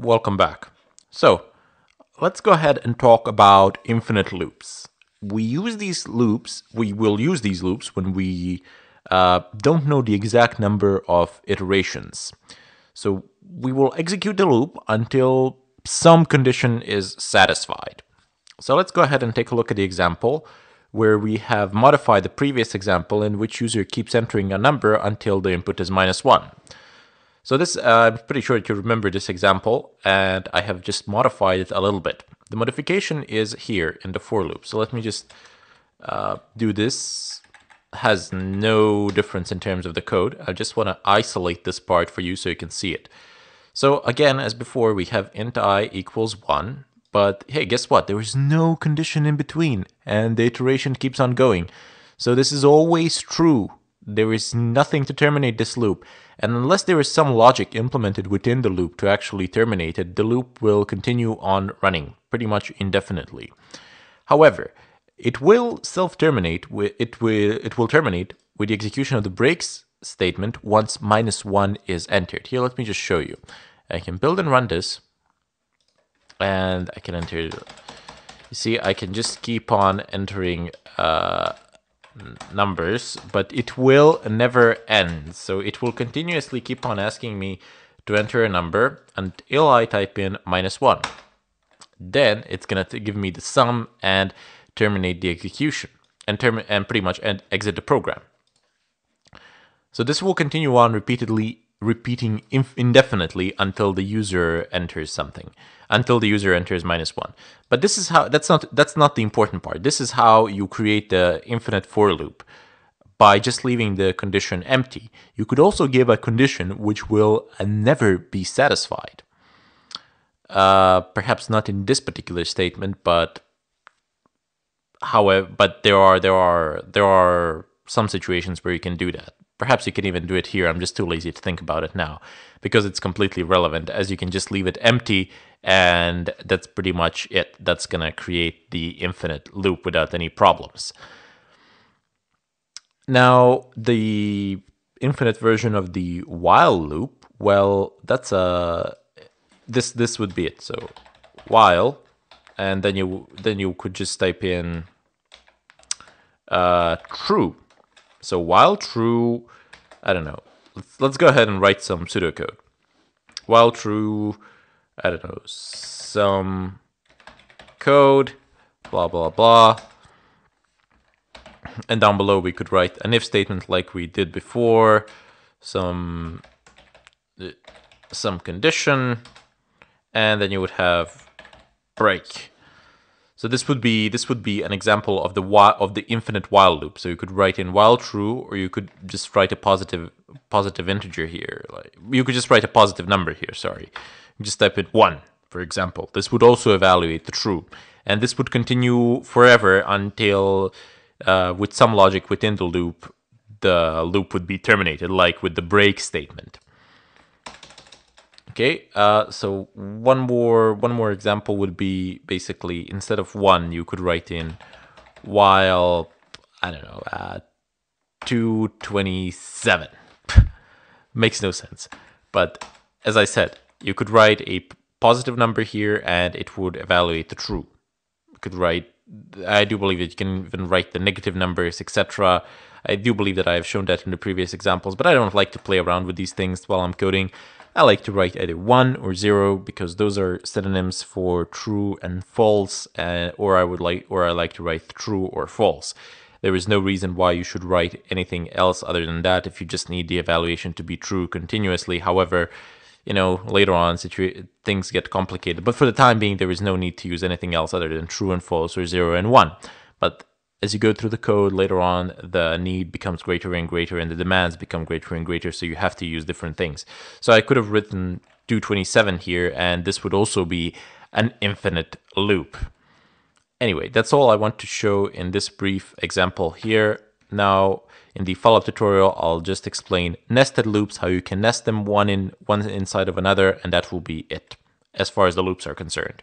Welcome back. So, let's go ahead and talk about infinite loops. We use these loops, we will use these loops when we uh, don't know the exact number of iterations. So, we will execute the loop until some condition is satisfied. So, let's go ahead and take a look at the example where we have modified the previous example in which user keeps entering a number until the input is minus 1. So this, uh, I'm pretty sure you remember this example, and I have just modified it a little bit. The modification is here in the for loop. So let me just uh, do this. Has no difference in terms of the code. I just want to isolate this part for you so you can see it. So again, as before, we have int i equals 1. But hey, guess what? There is no condition in between, and the iteration keeps on going. So this is always true there is nothing to terminate this loop. And unless there is some logic implemented within the loop to actually terminate it, the loop will continue on running pretty much indefinitely. However, it will self-terminate, it will, it will terminate with the execution of the breaks statement once minus one is entered. Here, let me just show you. I can build and run this and I can enter, you see, I can just keep on entering uh, numbers, but it will never end. So it will continuously keep on asking me to enter a number until I type in minus one. Then it's gonna give me the sum and terminate the execution and term and pretty much end, exit the program. So this will continue on repeatedly repeating indefinitely until the user enters something until the user enters minus one. But this is how that's not that's not the important part. This is how you create the infinite for loop. By just leaving the condition empty you could also give a condition which will never be satisfied. Uh, perhaps not in this particular statement but however but there are there are there are some situations where you can do that Perhaps you can even do it here. I'm just too lazy to think about it now because it's completely relevant as you can just leave it empty and that's pretty much it. That's going to create the infinite loop without any problems. Now, the infinite version of the while loop, well, that's a this this would be it. So while and then you then you could just type in uh, true so while true, I don't know. Let's, let's go ahead and write some pseudocode. While true, I don't know, some code, blah, blah, blah. And down below we could write an if statement like we did before, some, uh, some condition, and then you would have break. So this would be this would be an example of the while, of the infinite while loop. So you could write in while true, or you could just write a positive positive integer here. Like you could just write a positive number here. Sorry, just type in one, for example. This would also evaluate the true, and this would continue forever until, uh, with some logic within the loop, the loop would be terminated, like with the break statement. Okay, uh, so one more one more example would be basically instead of one, you could write in while I don't know uh, two twenty seven. Makes no sense, but as I said, you could write a positive number here, and it would evaluate the true. You could write. I do believe that you can even write the negative numbers, etc. I do believe that I have shown that in the previous examples, but I don't like to play around with these things while I'm coding. I like to write either 1 or 0 because those are synonyms for true and false uh, or I would like or I like to write true or false. There is no reason why you should write anything else other than that if you just need the evaluation to be true continuously. However, you know, later on things get complicated. But for the time being, there is no need to use anything else other than true and false or 0 and 1. But as you go through the code later on, the need becomes greater and greater and the demands become greater and greater. So you have to use different things. So I could have written 227 here and this would also be an infinite loop. Anyway, that's all I want to show in this brief example here. Now, in the follow-up tutorial, I'll just explain nested loops, how you can nest them one in one inside of another, and that will be it as far as the loops are concerned.